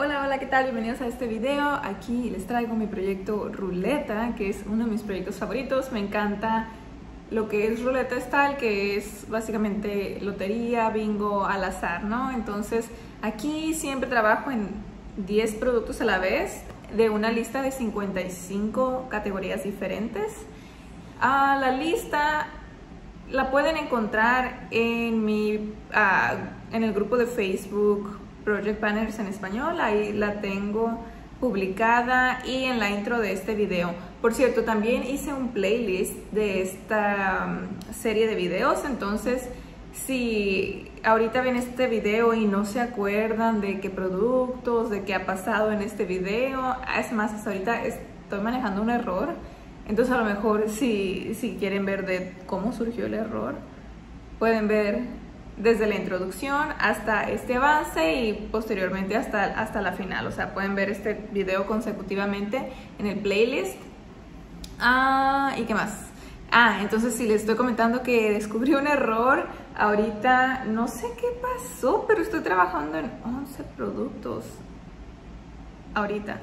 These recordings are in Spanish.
Hola, hola, ¿qué tal? Bienvenidos a este video. Aquí les traigo mi proyecto Ruleta, que es uno de mis proyectos favoritos. Me encanta lo que es Ruleta Style, que es básicamente lotería, bingo, al azar, ¿no? Entonces, aquí siempre trabajo en 10 productos a la vez de una lista de 55 categorías diferentes. Ah, la lista la pueden encontrar en, mi, ah, en el grupo de Facebook Project Banners en español, ahí la tengo publicada y en la intro de este video. Por cierto, también hice un playlist de esta um, serie de videos, entonces si ahorita ven este video y no se acuerdan de qué productos, de qué ha pasado en este video, es más, hasta ahorita estoy manejando un error, entonces a lo mejor si, si quieren ver de cómo surgió el error, pueden ver desde la introducción hasta este avance y posteriormente hasta, hasta la final. O sea, pueden ver este video consecutivamente en el playlist. Ah, ¿y qué más? Ah, entonces si les estoy comentando que descubrí un error, ahorita no sé qué pasó, pero estoy trabajando en 11 productos. Ahorita.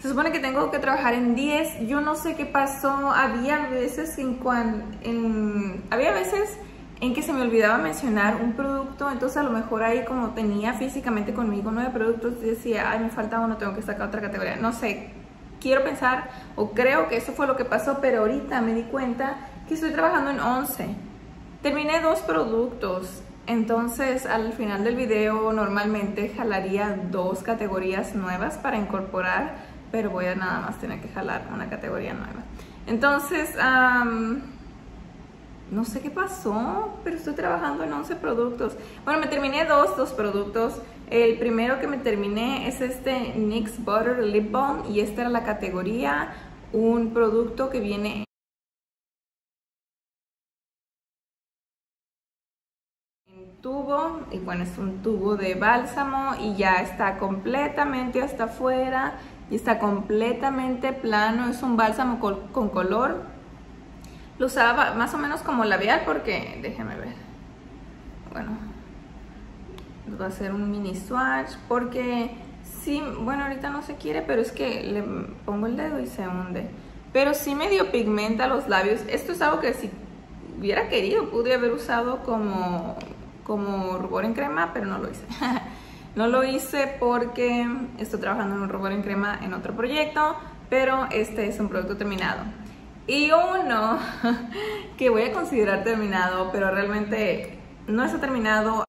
Se supone que tengo que trabajar en 10, yo no sé qué pasó, había veces en cuando, en, había veces en que se me olvidaba mencionar un producto, entonces a lo mejor ahí como tenía físicamente conmigo nueve productos, decía, ay, me falta uno, tengo que sacar otra categoría. No sé, quiero pensar o creo que eso fue lo que pasó, pero ahorita me di cuenta que estoy trabajando en 11. Terminé dos productos, entonces al final del video normalmente jalaría dos categorías nuevas para incorporar, pero voy a nada más tener que jalar una categoría nueva. Entonces, no sé qué pasó, pero estoy trabajando en 11 productos. Bueno, me terminé dos, dos productos. El primero que me terminé es este NYX Butter Lip Balm y esta era la categoría, un producto que viene en tubo y bueno, es un tubo de bálsamo y ya está completamente hasta afuera y está completamente plano, es un bálsamo con color lo usaba más o menos como labial porque, déjenme ver, bueno, voy a hacer un mini swatch porque sí, bueno, ahorita no se quiere, pero es que le pongo el dedo y se hunde. Pero sí medio pigmenta los labios. Esto es algo que si hubiera querido, pude haber usado como, como rubor en crema, pero no lo hice. no lo hice porque estoy trabajando en un rubor en crema en otro proyecto, pero este es un producto terminado. Y uno que voy a considerar terminado, pero realmente no está terminado.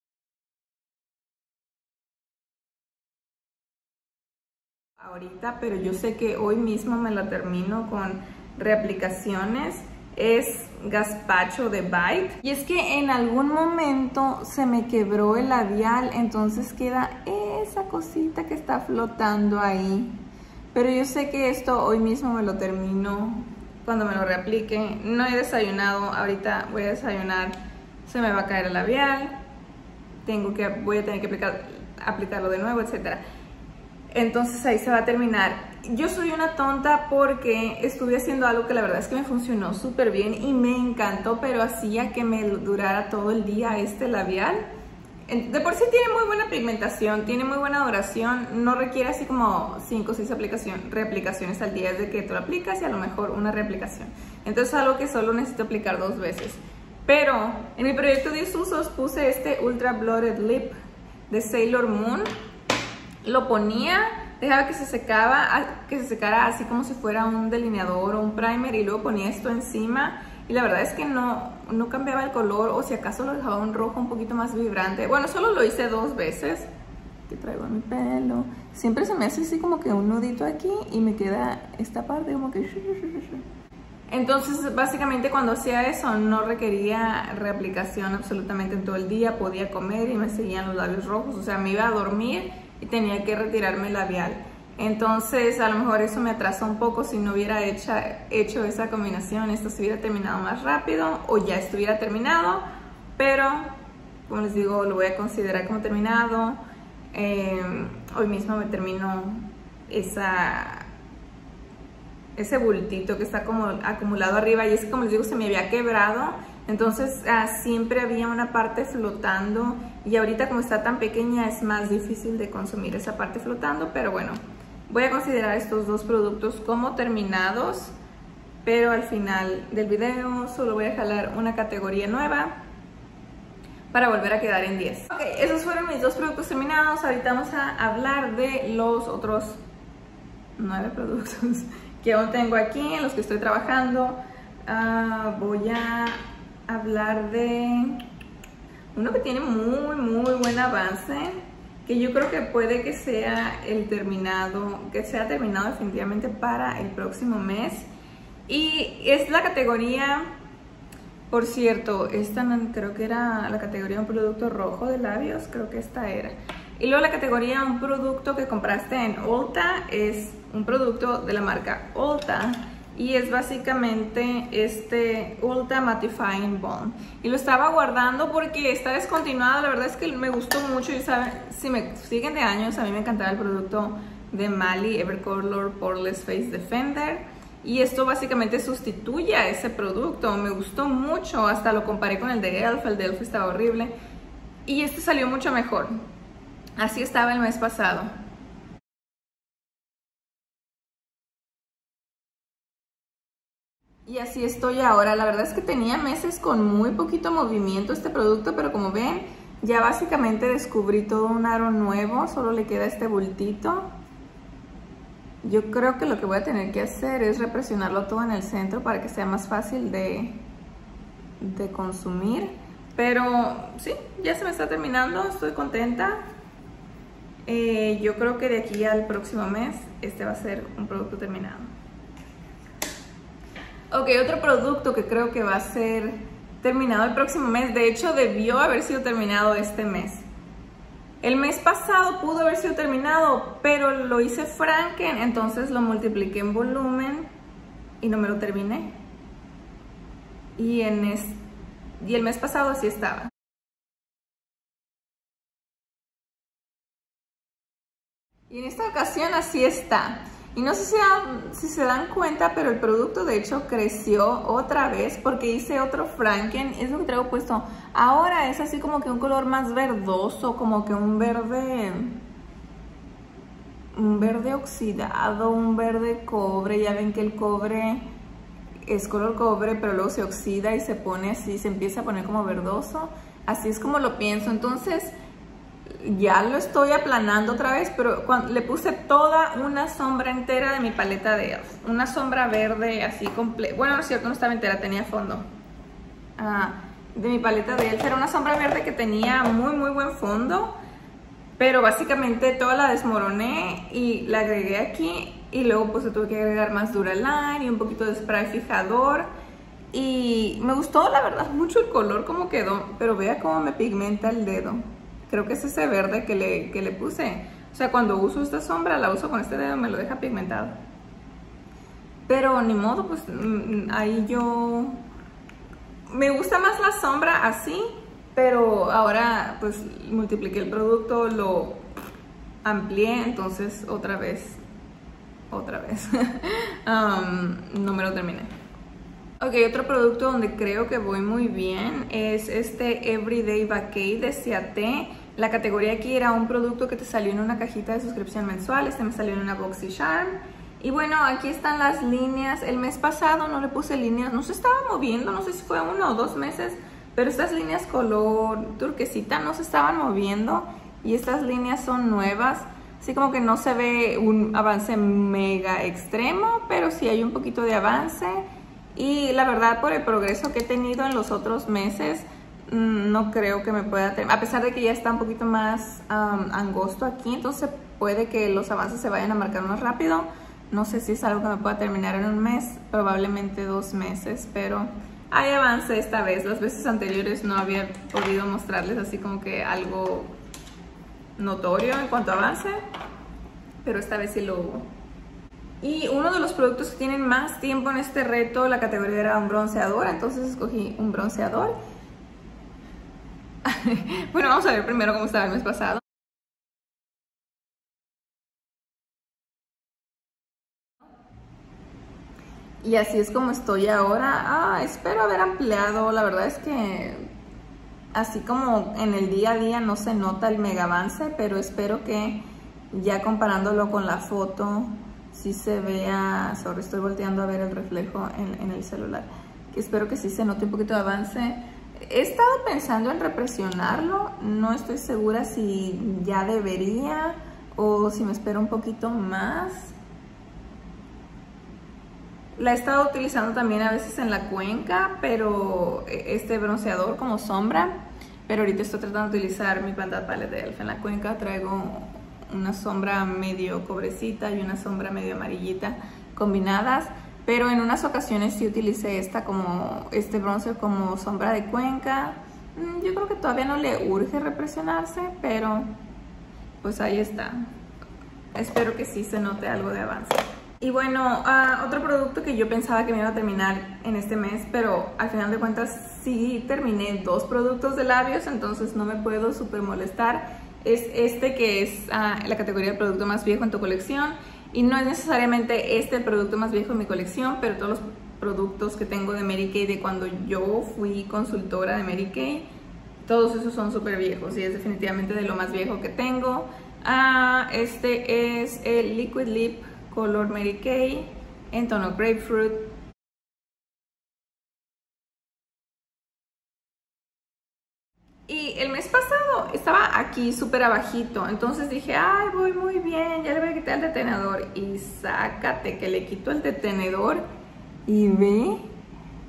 Ahorita, pero yo sé que hoy mismo me la termino con reaplicaciones. Es gazpacho de Bite. Y es que en algún momento se me quebró el labial, entonces queda esa cosita que está flotando ahí. Pero yo sé que esto hoy mismo me lo termino cuando me lo reaplique. No he desayunado, ahorita voy a desayunar, se me va a caer el labial, tengo que, voy a tener que aplicar, aplicarlo de nuevo, etc. Entonces ahí se va a terminar. Yo soy una tonta porque estuve haciendo algo que la verdad es que me funcionó súper bien y me encantó, pero hacía que me durara todo el día este labial de por sí tiene muy buena pigmentación, tiene muy buena duración, no requiere así como 5 o 6 reaplicaciones al día, es de que tú lo aplicas y a lo mejor una reaplicación. Entonces es algo que solo necesito aplicar dos veces. Pero en mi proyecto de usos puse este Ultra Blooded Lip de Sailor Moon. Lo ponía, dejaba que se secaba, que se secara así como si fuera un delineador o un primer y luego ponía esto encima y la verdad es que no, no cambiaba el color o si acaso lo dejaba un rojo un poquito más vibrante. Bueno, solo lo hice dos veces. Que traigo mi pelo. Siempre se me hace así como que un nudito aquí y me queda esta parte como que... Entonces, básicamente cuando hacía eso no requería reaplicación absolutamente en todo el día. Podía comer y me seguían los labios rojos. O sea, me iba a dormir y tenía que retirarme el labial. Entonces, a lo mejor eso me atrasó un poco si no hubiera hecho, esa combinación. Esto se hubiera terminado más rápido o ya estuviera terminado. Pero, como les digo, lo voy a considerar como terminado. Eh, hoy mismo me termino esa, ese bultito que está como acumulado arriba. Y es que, como les digo, se me había quebrado. Entonces ah, siempre había una parte flotando y ahorita como está tan pequeña es más difícil de consumir esa parte flotando, pero bueno, voy a considerar estos dos productos como terminados, pero al final del video solo voy a jalar una categoría nueva para volver a quedar en 10. Ok, esos fueron mis dos productos terminados. Ahorita vamos a hablar de los otros nueve productos que aún tengo aquí, en los que estoy trabajando. Ah, voy a hablar de uno que tiene muy, muy buen avance, que yo creo que puede que sea el terminado, que sea terminado definitivamente para el próximo mes. Y es la categoría por cierto, esta creo que era la categoría un producto rojo de labios, creo que esta era. Y luego la categoría un producto que compraste en Ulta es un producto de la marca Ulta y es básicamente este Ulta Mattifying Balm. Y lo estaba guardando porque está descontinuado, la verdad es que me gustó mucho y saben, si me siguen de años, a mí me encantaba el producto de Mali Evercolor Poreless Face Defender y esto básicamente sustituye a ese producto. Me gustó mucho, hasta lo comparé con el de Elf, el de Elf estaba horrible. Y este salió mucho mejor. Así estaba el mes pasado. Y así estoy ahora. La verdad es que tenía meses con muy poquito movimiento este producto, pero como ven, ya básicamente descubrí todo un aro nuevo. Solo le queda este bultito. Yo creo que lo que voy a tener que hacer es represionarlo todo en el centro para que sea más fácil de, de consumir. Pero sí, ya se me está terminando, estoy contenta. Eh, yo creo que de aquí al próximo mes este va a ser un producto terminado. Ok, otro producto que creo que va a ser terminado el próximo mes. De hecho, debió haber sido terminado este mes. El mes pasado pudo haber sido terminado, pero lo hice Franken, entonces lo multipliqué en volumen y no me lo terminé. Y, en y el mes pasado así estaba. Y en esta ocasión así está. Y no sé si, si, se dan cuenta, pero el producto de hecho creció otra vez porque hice otro Franken. Es lo que traigo puesto. Ahora es así como que un color más verdoso, como que un verde... Un verde oxidado, un verde cobre. Ya ven que el cobre es color cobre, pero luego se oxida y se pone así, se empieza a poner como verdoso. Así es como lo pienso. Entonces ya lo estoy aplanando otra vez, pero le puse toda una sombra entera de mi paleta de ELF. Una sombra verde así completa. Bueno, no es cierto, no estaba entera, tenía fondo. Ah, de mi paleta de ELF. Era una sombra verde que tenía muy, muy buen fondo. Pero básicamente toda la desmoroné y la agregué aquí. Y luego pues tuve que agregar más Duraline y un poquito de spray fijador. Y me gustó la verdad mucho el color como quedó. Pero vea cómo me pigmenta el dedo. Creo que es ese verde que le, que le puse. O sea, cuando uso esta sombra, la uso con este dedo, me lo deja pigmentado. Pero ni modo, pues mm, ahí yo... Me gusta más la sombra así, pero ahora pues multipliqué el producto, lo amplié, entonces otra vez, otra vez, um, no me lo terminé. Ok, otro producto donde creo que voy muy bien es este Everyday Vacay de Ciate. La categoría aquí era un producto que te salió en una cajita de suscripción mensual, este me salió en una Boxy Charm. Y bueno, aquí están las líneas. El mes pasado no le puse líneas, no se estaba moviendo, no sé si fue uno o dos meses, pero estas líneas color turquesita no se estaban moviendo y estas líneas son nuevas. Así como que no se ve un avance mega extremo, pero sí hay un poquito de avance. Y la verdad, por el progreso que he tenido en los otros meses, mm, no creo que me pueda tener, a pesar de que ya está un poquito más angosto aquí, entonces puede que los avances se vayan a marcar más rápido. No sé si es algo que me pueda terminar en un mes, probablemente dos meses, pero hay avance esta vez. Las veces anteriores no había podido mostrarles así como que algo notorio en cuanto a avance, pero esta vez sí lo hubo. Y uno de los productos que tienen más tiempo en este reto, la categoría era un bronceador, entonces escogí un bronceador. bueno, vamos a ver primero cómo estaba el mes pasado. Y así es como estoy ahora. Ah, espero haber ampliado. La verdad es que así como en el día a día no se nota el mega avance, pero espero que ya comparándolo con la foto, sí se vea, sobre estoy volteando a ver el reflejo en, el celular, que espero que sí se note un poquito de avance. He estado pensando en represionarlo, no estoy segura si ya debería o si me espero un poquito más. La he estado utilizando también a veces en la cuenca, pero este bronceador como sombra. Pero ahorita estoy tratando de utilizar mi pantalla palette de Elf. En la cuenca traigo una sombra medio cobrecita y una sombra medio amarillita combinadas. Pero en unas ocasiones sí utilicé esta como, este bronzer como sombra de cuenca. Mm, yo creo que todavía no le urge represionarse, pero pues ahí está. Espero que sí se note algo de avance. Y bueno, uh, otro producto que yo pensaba que me iba a terminar en este mes, pero al final de cuentas sí terminé dos productos de labios, entonces no me puedo súper molestar. Es este que es uh, la categoría de producto más viejo en tu colección. Y no es necesariamente este el producto más viejo en mi colección, pero todos los productos que tengo de Mary Kay de cuando yo fui consultora de Mary Kay, todos esos son súper viejos y es definitivamente de lo más viejo que tengo. Uh, este es el Liquid Lip color Mary Kay en tono grapefruit. Estaba aquí súper abajito, entonces dije, ay, voy muy bien, ya le voy a quitar el detenedor. Y sácate que le quito el detenedor y ve,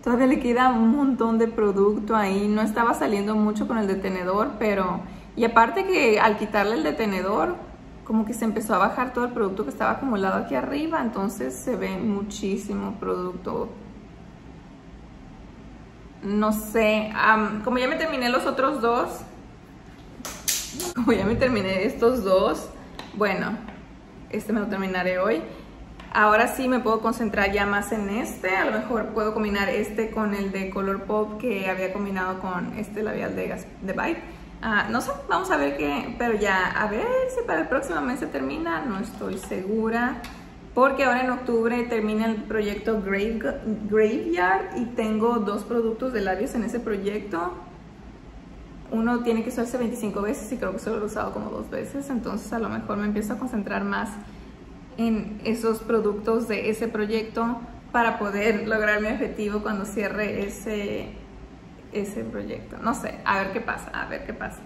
todavía le queda un montón de producto ahí. No estaba saliendo mucho con el detenedor, pero... Y aparte que al quitarle el detenedor, como que se empezó a bajar todo el producto que estaba acumulado aquí arriba, entonces se ve muchísimo producto. No sé, como ya me terminé los otros dos, como ya me terminé estos dos, bueno, este me lo terminaré hoy. Ahora sí me puedo concentrar ya más en este, a lo mejor puedo combinar este con el de Color Pop que había combinado con este labial de, de Bite Ah, no sé, vamos a ver qué, pero ya, a ver si para el próximo mes se termina, no estoy segura. Porque ahora en octubre termina el proyecto Graveyard y tengo dos productos de labios en ese proyecto. Uno tiene que usarse 25 veces y creo que solo lo he usado como dos veces, entonces a lo mejor me empiezo a concentrar más en esos productos de ese proyecto para poder lograr mi objetivo cuando cierre ese, ese proyecto. No sé, a ver qué pasa, a ver qué pasa.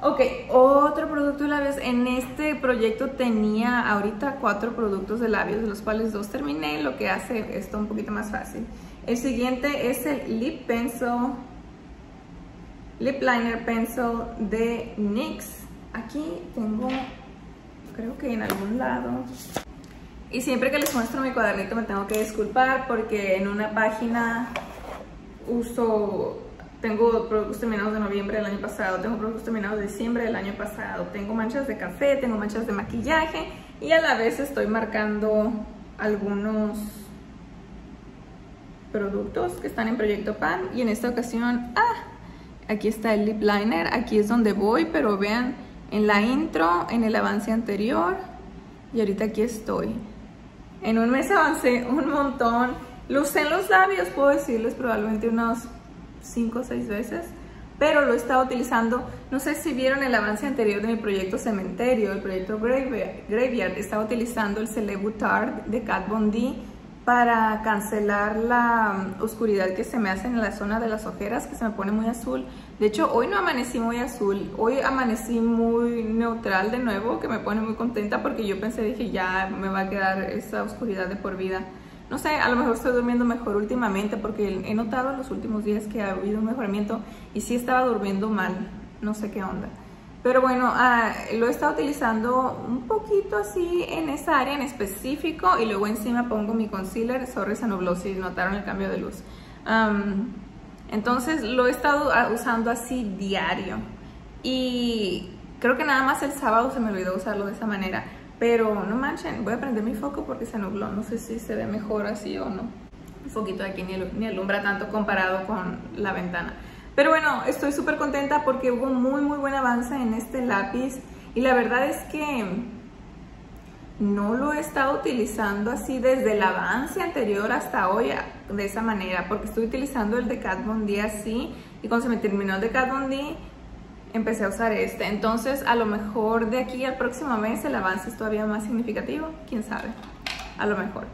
Ok, otro producto de labios. En este proyecto tenía ahorita cuatro productos de labios, de los cuales dos terminé, lo que hace esto un poquito más fácil. El siguiente es el Lip Pencil, Lip Liner Pencil de NYX. Aquí tengo, creo que en algún lado. Y siempre que les muestro mi cuadernito me tengo que disculpar porque en una página uso, tengo productos terminados de noviembre del año pasado, tengo productos terminados de diciembre del año pasado, tengo manchas de café, tengo manchas de maquillaje y a la vez estoy marcando algunos productos que están en Proyecto Pan y en esta ocasión, ah, aquí está el lip liner, aquí es donde voy, pero vean en la intro, en el avance anterior y ahorita aquí estoy. En un mes avancé un montón. Lo usé en los labios, puedo decirles probablemente unos 5 o 6 veces, pero lo he estado utilizando, no sé si vieron el avance anterior de mi proyecto Cementerio, el proyecto Graveyard, estaba utilizando el Celebutard de Kat Von D para cancelar la oscuridad que se me hace en la zona de las ojeras, que se me pone muy azul. De hecho, hoy no amanecí muy azul, hoy amanecí muy neutral de nuevo, que me pone muy contenta porque yo pensé, dije, ya me va a quedar esa oscuridad de por vida no sé, a lo mejor estoy durmiendo mejor últimamente porque he notado en los últimos días que ha habido un mejoramiento y sí estaba durmiendo mal, no sé qué onda. Pero bueno, ah, lo he estado utilizando un poquito así en esa área en específico y luego encima pongo mi concealer, sorry se nubló si notaron el cambio de luz. entonces lo he estado ah, usando así diario y creo que nada más el sábado se me olvidó usarlo de esa manera. Pero no manchen, voy a prender mi foco porque se nubló. No sé si se ve mejor así o no. El foquito aquí ni, alumbra tanto comparado con la ventana. Pero bueno, estoy súper contenta porque hubo muy muy buen avance en este lápiz. Y la verdad es que no lo he estado utilizando así desde el avance anterior hasta hoy de esa manera, porque estoy utilizando el de Kat Von D así y cuando se me terminó el de Kat Von D empecé a usar este. Entonces a lo mejor de aquí al próximo mes el avance es todavía más significativo, quién sabe, a lo mejor.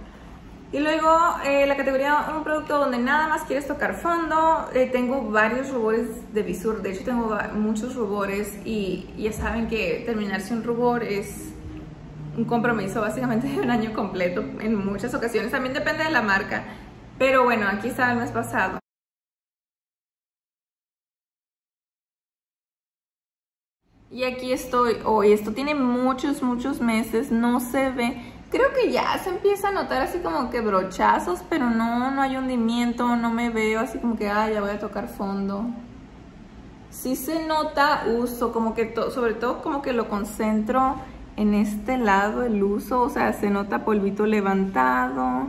Y luego eh, la categoría un producto donde nada más quieres tocar fondo. Eh, tengo varios rubores de visur, de hecho tengo muchos rubores y ya saben que terminarse un rubor es un compromiso básicamente de un año completo en muchas ocasiones. También depende de la marca. Pero bueno, aquí está el mes pasado. Y aquí estoy hoy. Esto tiene muchos, muchos meses. No se ve Creo que ya se empieza a notar así como que brochazos, pero no, no hay hundimiento, no me veo así como que, ah, ya voy a tocar fondo. Sí se nota uso, como que sobre todo como que lo concentro en este lado el uso, o sea, se nota polvito levantado.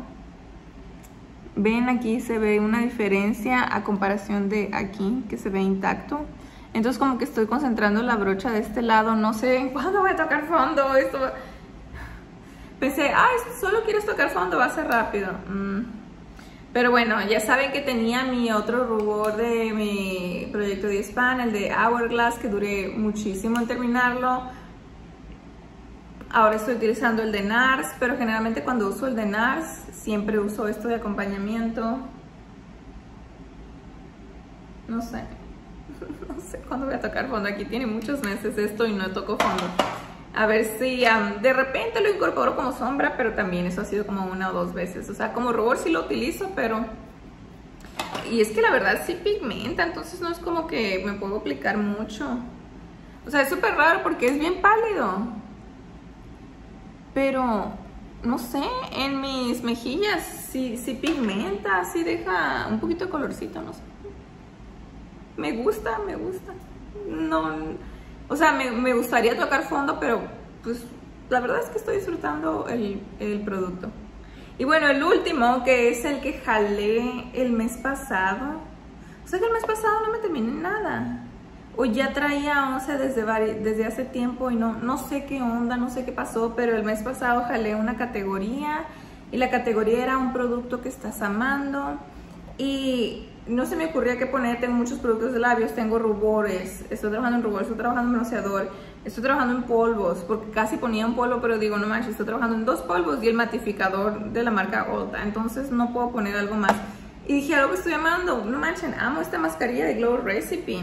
Ven aquí se ve una diferencia a comparación de aquí, que se ve intacto. Entonces como que estoy concentrando la brocha de este lado, no sé cuándo voy a tocar fondo, esto pensé, ay, solo quieres tocar fondo, va a ser rápido. Mm. Pero bueno, ya saben que tenía mi otro rubor de mi proyecto de Span, el de Hourglass, que duré muchísimo en terminarlo. Ahora estoy utilizando el de NARS, pero generalmente cuando uso el de NARS, siempre uso esto de acompañamiento. No sé, no sé cuándo voy a tocar fondo. Aquí tiene muchos meses esto y no toco fondo. A ver si de repente lo incorporo como sombra, pero también eso ha sido como una o dos veces. O sea, como rubor sí lo utilizo, pero... Y es que la verdad sí pigmenta, entonces no es como que me puedo aplicar mucho. O sea, es súper raro porque es bien pálido. Pero, no sé, en mis mejillas sí, sí pigmenta, sí deja un poquito de colorcito, no sé. Me gusta, me gusta. No... O sea, me, gustaría tocar fondo, pero pues la verdad es que estoy disfrutando el, el producto. Y bueno, el último, que es el que jalé el mes pasado. O sea que el mes pasado no me terminé nada. O ya traía 11 desde, desde hace tiempo y no, no sé qué onda, no sé qué pasó, pero el mes pasado jalé una categoría y la categoría era un producto que estás amando. Y no se me ocurría qué poner, tengo muchos productos de labios, tengo rubores, estoy trabajando en rubores, estoy trabajando en bronceador, estoy trabajando en polvos, porque casi ponía un polvo, pero digo, no manches, estoy trabajando en dos polvos y el matificador de la marca Ulta, entonces no puedo poner algo más. Y dije, algo que estoy amando, no manchen, amo esta mascarilla de Glow Recipe.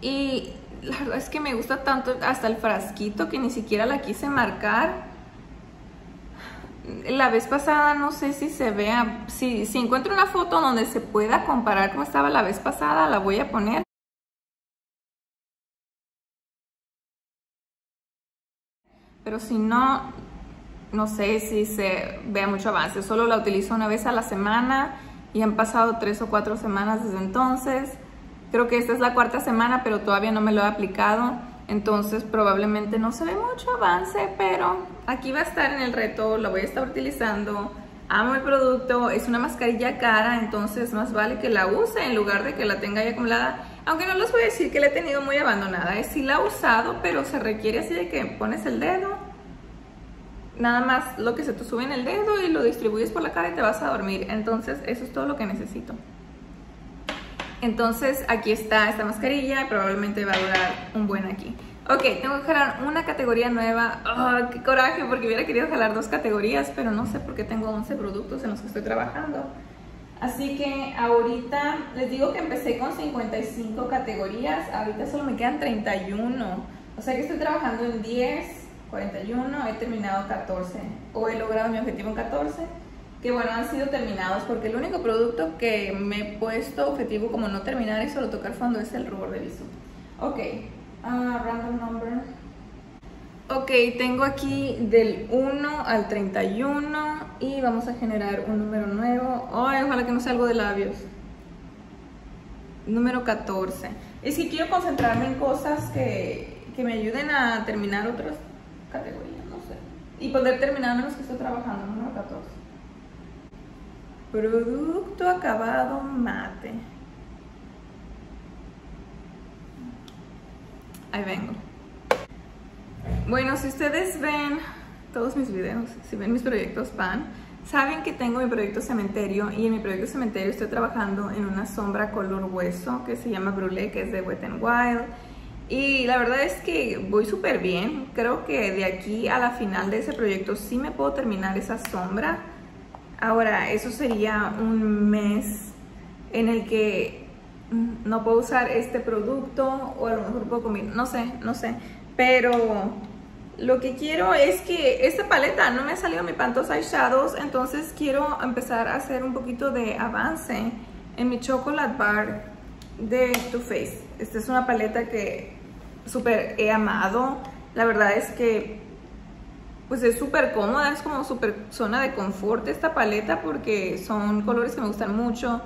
Y la verdad es que me gusta tanto hasta el frasquito que ni siquiera la quise marcar la vez pasada no sé si se vea, si, encuentro una foto donde se pueda comparar cómo estaba la vez pasada, la voy a poner. Pero si no, no sé si se vea mucho avance. Solo la utilizo una vez a la semana y han pasado tres o cuatro semanas desde entonces. Creo que esta es la cuarta semana, pero todavía no me lo he aplicado. Entonces probablemente no se ve mucho avance, pero aquí va a estar en el reto, lo voy a estar utilizando. Amo el producto, es una mascarilla cara, entonces más vale que la use en lugar de que la tenga ahí acumulada. Aunque no les voy a decir que la he tenido muy abandonada, es sí la he usado, pero se requiere así de que pones el dedo, nada más lo que se te sube en el dedo y lo distribuyes por la cara y te vas a dormir. Entonces eso es todo lo que necesito. Entonces aquí está esta mascarilla probablemente va a durar un buen aquí. Ok, tengo que jalar una categoría nueva. Oh, ¡Qué coraje! Porque hubiera querido jalar dos categorías, pero no sé por qué tengo 11 productos en los que estoy trabajando. Así que ahorita les digo que empecé con 55 categorías, ahorita solo me quedan 31. O sea que estoy trabajando en 10, 41, he terminado 14 o he logrado mi objetivo en 14 que bueno, han sido terminados porque el único producto que me he puesto objetivo como no terminar y solo tocar fondo es el rubor de viso. Ok, uh, random number. Ok, tengo aquí del 1 al 31 y vamos a generar un número nuevo. Ay, ojalá que no sea algo de labios. Número 14. Es que quiero concentrarme en cosas que, que me ayuden a terminar otras categorías, no sé. Y poder terminar menos que estoy trabajando, número 14. Producto acabado mate. Ahí vengo. Bueno, si ustedes ven todos mis videos, si ven mis proyectos PAN, saben que tengo mi proyecto cementerio y en mi proyecto cementerio estoy trabajando en una sombra color hueso que se llama Brûlé, que es de Wet n Wild. Y la verdad es que voy súper bien. Creo que de aquí a la final de ese proyecto sí me puedo terminar esa sombra. Ahora, eso sería un mes en el que no puedo usar este producto o a lo mejor puedo comer, no sé, no sé. Pero lo que quiero es que esta paleta no me ha salido mi Pantos Eyeshadows, entonces quiero empezar a hacer un poquito de avance en mi Chocolate Bar de Too Faced. Esta es una paleta que súper he amado. La verdad es que pues es súper cómoda, es como súper zona de confort esta paleta porque son colores que me gustan mucho.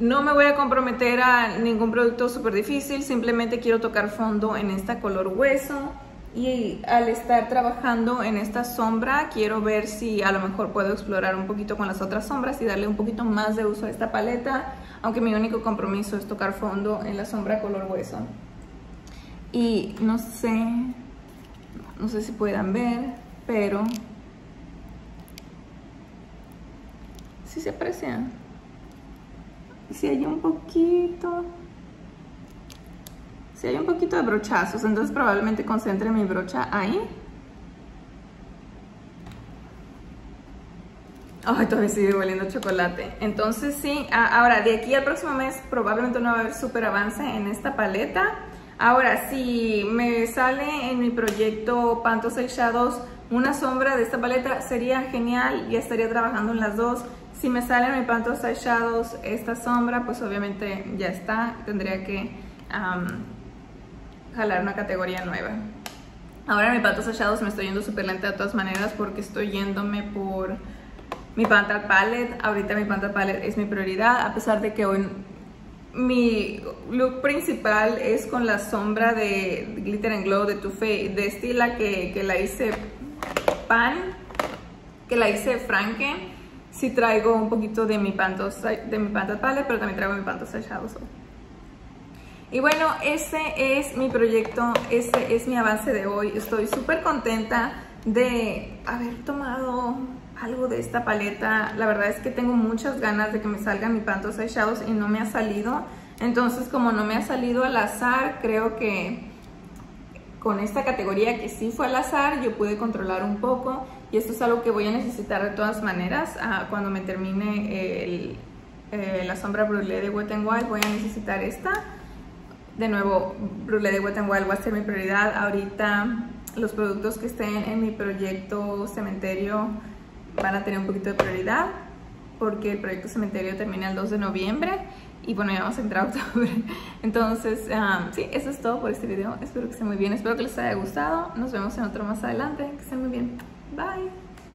No me voy a comprometer a ningún producto súper difícil, simplemente quiero tocar fondo en esta color hueso y al estar trabajando en esta sombra quiero ver si a lo mejor puedo explorar un poquito con las otras sombras y darle un poquito más de uso a esta paleta, aunque mi único compromiso es tocar fondo en la sombra color hueso. Y no sé, no sé si puedan ver, pero si se aprecian. Si hay un poquito, si hay un poquito de brochazos, entonces probablemente concentre mi brocha ahí. Ay, todavía sigue hueliendo chocolate. Entonces sí, ahora de aquí al próximo mes probablemente no va a haber súper avance en esta paleta. Ahora, si me sale en mi proyecto Pantos Shadows una sombra de esta paleta, sería genial, ya estaría trabajando en las dos. Si me sale en mi Pantos Shadows esta sombra, pues obviamente ya está, tendría que jalar una categoría nueva. Ahora en mi Pantos Shadows me estoy yendo súper lenta de todas maneras porque estoy yéndome por mi Pantal Palette. Ahorita mi Pantal Palette es mi prioridad, a pesar de que hoy mi look principal es con la sombra de Glitter and Glow de Too Faced, de Stila que, que, la hice pan, que la hice Franken. Sí traigo un poquito de mi Pantos, de mi Pantos Palette, pero también traigo mi Pantos Eyeshadow. Y bueno, este es mi proyecto, este es mi avance de hoy. Estoy súper contenta de haber tomado algo de esta paleta. La verdad es que tengo muchas ganas de que me salga mi Pantos Eyeshadows y no me ha salido. Entonces, como no me ha salido al azar, creo que con esta categoría que sí fue al azar, yo pude controlar un poco. Y esto es algo que voy a necesitar de todas maneras. Ah, cuando me termine el, eh, la sombra Brûlé de Wet n Wild, voy a necesitar esta. De nuevo, Brûlé de Wet n Wild va a ser mi prioridad. Ahorita los productos que estén en mi proyecto cementerio van a tener un poquito de prioridad porque el proyecto cementerio termina el 2 de noviembre y bueno, ya vamos a entrar a octubre. Entonces, um, sí, eso es todo por este video. Espero que estén muy bien, espero que les haya gustado. Nos vemos en otro más adelante. Que estén muy bien.